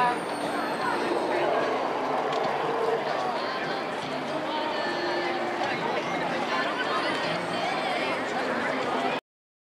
back.